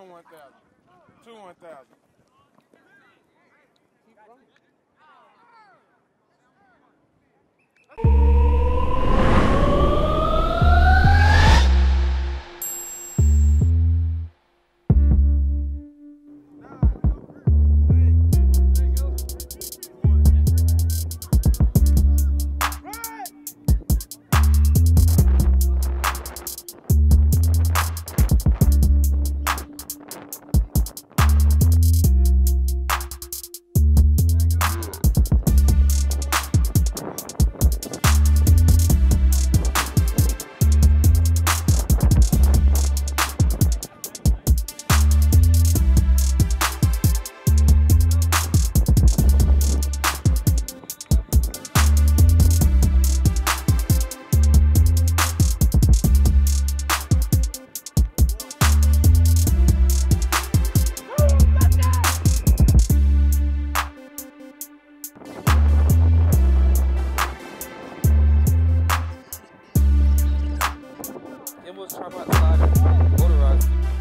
One 1,000. Two 1,000. Keep running. then we'll talk about the side motorized.